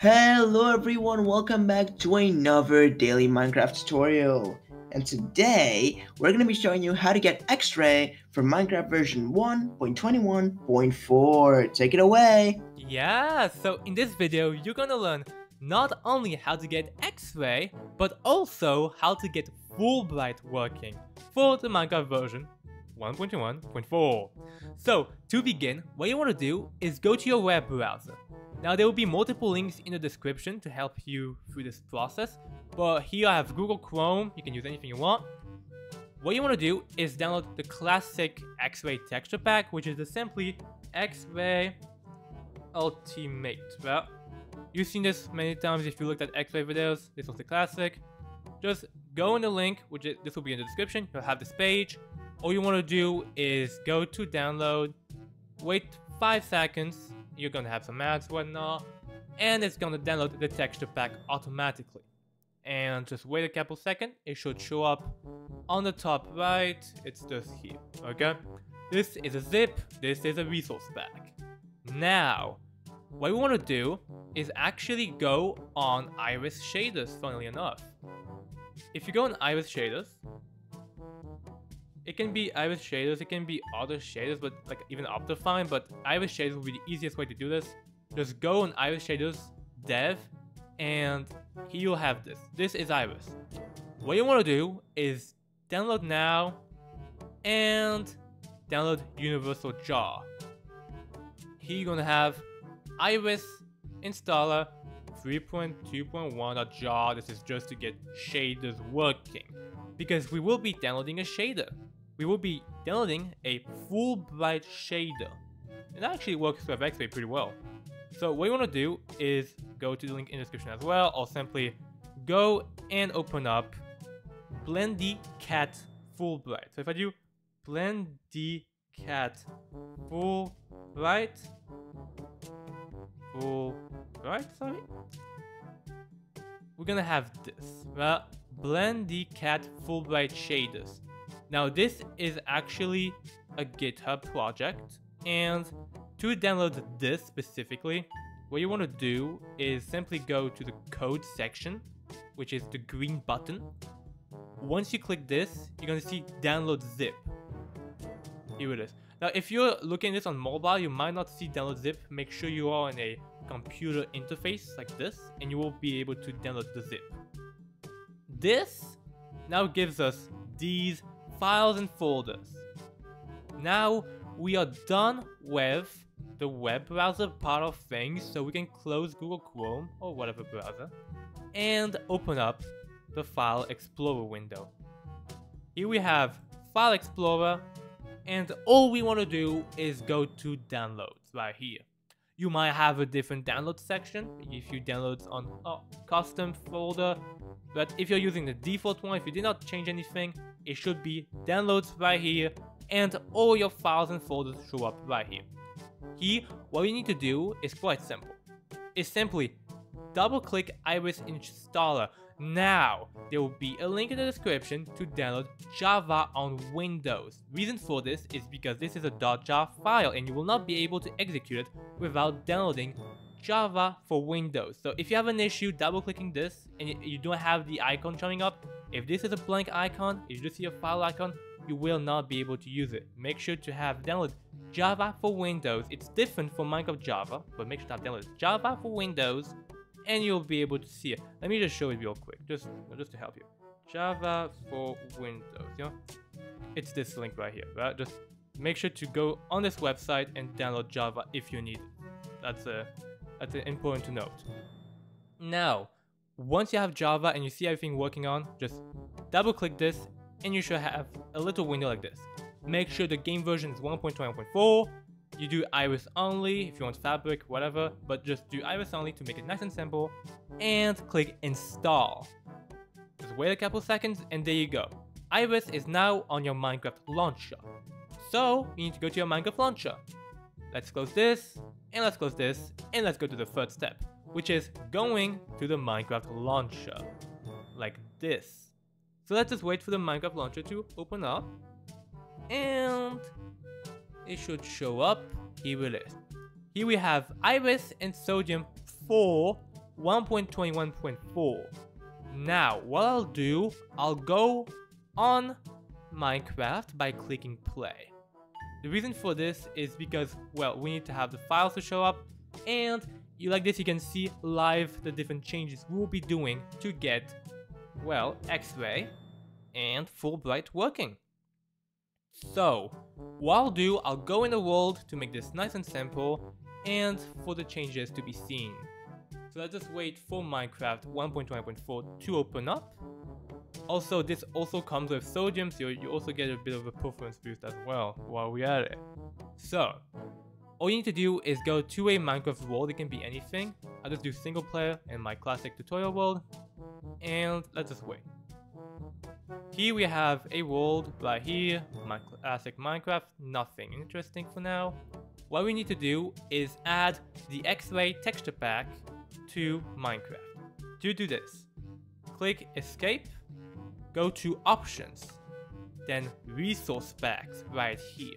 Hello everyone, welcome back to another daily Minecraft tutorial. And today, we're going to be showing you how to get X-Ray for Minecraft version 1.21.4. Take it away! Yeah, so in this video, you're gonna learn not only how to get X-Ray, but also how to get Fullbright working for the Minecraft version 1.21.4. So, to begin, what you want to do is go to your web browser. Now there will be multiple links in the description to help you through this process, but here I have Google Chrome, you can use anything you want. What you want to do is download the classic X-Ray texture pack, which is the simply X-Ray Ultimate. Well, you've seen this many times if you looked at X-Ray videos, this was the classic. Just go in the link, which is, this will be in the description, you'll have this page. All you want to do is go to download, wait 5 seconds, you're gonna have some ads, whatnot, and it's gonna download the texture pack automatically. And just wait a couple seconds, it should show up on the top right, it's just here, okay? This is a zip, this is a resource pack. Now, what we want to do is actually go on Iris Shaders, funnily enough. If you go on Iris Shaders, it can be Iris shaders, it can be other shaders, but like even Optifine, but Iris shaders will be the easiest way to do this. Just go on Iris shaders dev, and here you'll have this. This is Iris. What you want to do is download now and download Universal Jar. Here you're gonna have Iris installer 3.2.1.jar. This is just to get shaders working because we will be downloading a shader we will be downloading a Fullbright shader. It actually works with X-Ray pretty well. So what you want to do is go to the link in the description as well, or simply go and open up Blendy Cat Fullbright. So if I do Blendy Cat Fullbright, Fullbright, sorry, we're gonna have this, well, Blendy Cat Fullbright shaders. Now this is actually a GitHub project and to download this specifically, what you want to do is simply go to the code section, which is the green button. Once you click this, you're going to see download zip. Here it is. Now, if you're looking at this on mobile, you might not see download zip. Make sure you are in a computer interface like this, and you will be able to download the zip. This now gives us these files and folders. Now we are done with the web browser part of things so we can close Google Chrome or whatever browser and open up the File Explorer window. Here we have File Explorer and all we want to do is go to downloads right here. You might have a different download section if you download on a custom folder, but if you're using the default one, if you did not change anything, it should be downloads right here and all your files and folders show up right here. Here, what you need to do is quite simple. It's simply double click Iris installer. Now, there will be a link in the description to download Java on Windows. Reason for this is because this is a .jar file and you will not be able to execute it without downloading Java for Windows. So if you have an issue double clicking this and you don't have the icon showing up, if this is a blank icon, if you see a file icon, you will not be able to use it. Make sure to have download Java for Windows. It's different from Minecraft Java, but make sure to have download Java for Windows and you'll be able to see it. Let me just show it real quick, just, just to help you. Java for Windows, you know? It's this link right here, right? Just make sure to go on this website and download Java if you need it. That's a that's important to note. Now, once you have Java and you see everything working on, just double click this and you should have a little window like this. Make sure the game version is 1.21.4. You do Iris only if you want Fabric, whatever, but just do Iris only to make it nice and simple. And click install. Just wait a couple seconds and there you go. Iris is now on your Minecraft launcher. So you need to go to your Minecraft launcher. Let's close this, and let's close this, and let's go to the third step, which is going to the Minecraft launcher, like this. So let's just wait for the Minecraft launcher to open up, and it should show up, here it is. Here we have Iris and Sodium 4 1.21.4. Now, what I'll do, I'll go on Minecraft by clicking play. The reason for this is because, well, we need to have the files to show up, and like this, you can see live the different changes we'll be doing to get, well, X-Ray and Fullbright working. So, what I'll do, I'll go in the world to make this nice and simple, and for the changes to be seen. So let's just wait for Minecraft 1.20.4 to open up. Also, this also comes with sodium, so you also get a bit of a performance boost as well while we're at it. So, all you need to do is go to a Minecraft world, it can be anything. I'll just do single player in my classic tutorial world, and let's just wait. Here we have a world right here, my classic Minecraft, nothing interesting for now. What we need to do is add the X-Ray texture pack to Minecraft. To do this, click escape, go to options, then resource packs right here.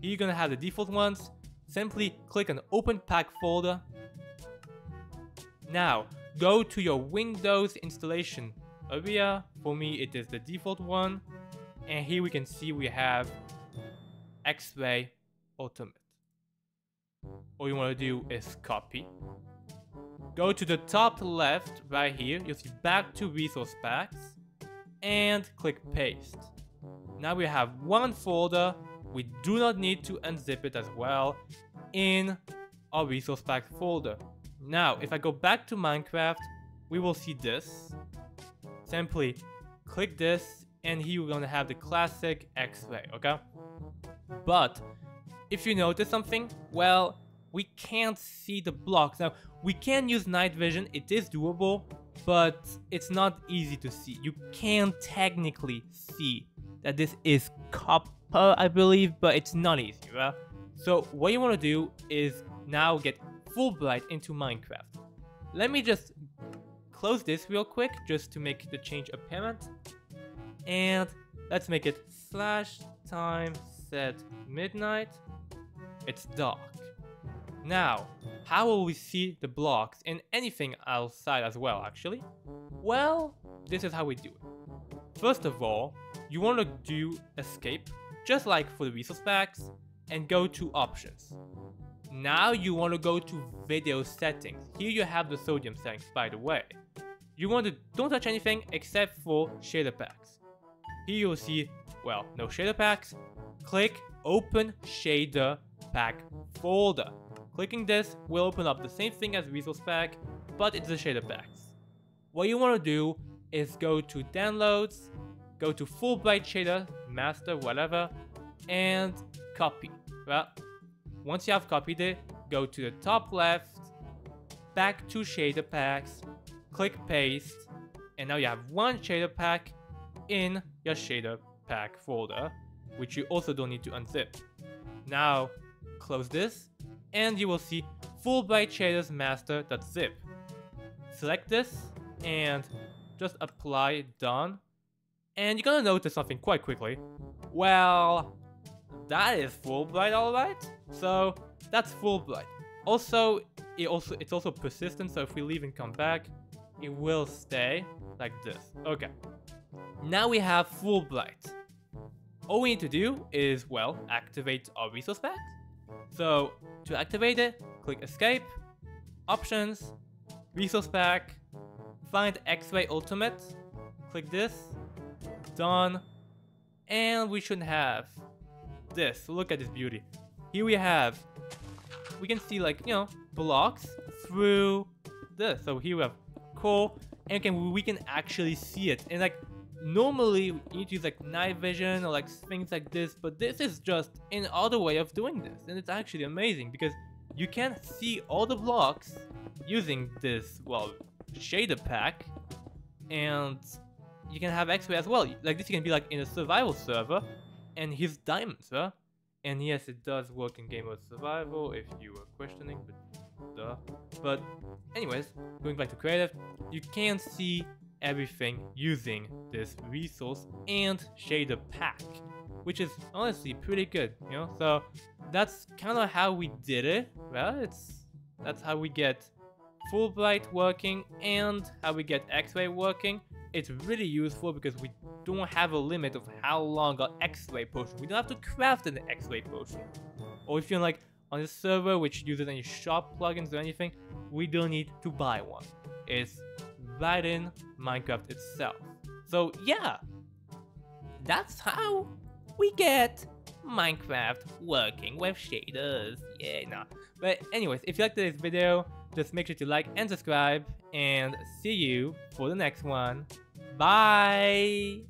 Here you're gonna have the default ones, simply click on open pack folder. Now, go to your Windows installation area, for me it is the default one, and here we can see we have X-Ray Ultimate. All you want to do is copy. Go to the top left right here, you'll see back to resource packs and click paste. Now we have one folder, we do not need to unzip it as well in our resource pack folder. Now, if I go back to Minecraft, we will see this. Simply click this and here we're gonna have the classic X-ray, okay? But if you notice something, well, we can't see the blocks. Now, we can use night vision, it is doable, but it's not easy to see. You can technically see that this is copper, I believe, but it's not easy, right? So what you want to do is now get Fullbright into Minecraft. Let me just close this real quick just to make the change apparent. And let's make it slash time set midnight. It's dark. Now, how will we see the blocks and anything outside as well, actually? Well, this is how we do it. First of all, you want to do escape, just like for the resource packs, and go to options. Now you want to go to video settings. Here you have the sodium settings, by the way. You want to don't touch anything except for shader packs. Here you'll see, well, no shader packs. Click open shader pack folder. Clicking this will open up the same thing as resource pack, but it's the shader packs. What you want to do is go to downloads, go to Fullbright shader, master, whatever, and copy. Well, once you have copied it, go to the top left, back to shader packs, click paste, and now you have one shader pack in your shader pack folder, which you also don't need to unzip. Now, close this, and you will see full Fullbright Shaders Master.zip. Select this, and just apply done. And you're gonna notice something quite quickly. Well, that is Fullbright alright. So, that's Fullbright. Also, it also it's also persistent, so if we leave and come back, it will stay like this. Okay. Now we have Fullbright. All we need to do is, well, activate our resource pack. So to activate it, click escape, options, resource pack, find X-Ray Ultimate, click this, done, and we should have this. Look at this beauty. Here we have, we can see like, you know, blocks through this. So here we have coal, and can, we can actually see it. And like, normally you need to use like night vision or like things like this but this is just an other way of doing this and it's actually amazing because you can see all the blocks using this well shader pack and you can have x-ray as well like this you can be like in a survival server and he's diamonds huh and yes it does work in game mode survival if you were questioning but duh but anyways going back to creative you can see everything using this resource and shader pack, which is honestly pretty good, you know? So that's kind of how we did it. Well, it's that's how we get Fullbright working and how we get X-ray working, it's really useful because we don't have a limit of how long our X-ray potion. We don't have to craft an X-ray potion. Or if you're like on a server which uses any shop plugins or anything, we don't need to buy one. It's right in Minecraft itself. So yeah, that's how we get Minecraft working with shaders. Yeah, nah. But anyways, if you liked today's video, just make sure to like and subscribe, and see you for the next one. Bye!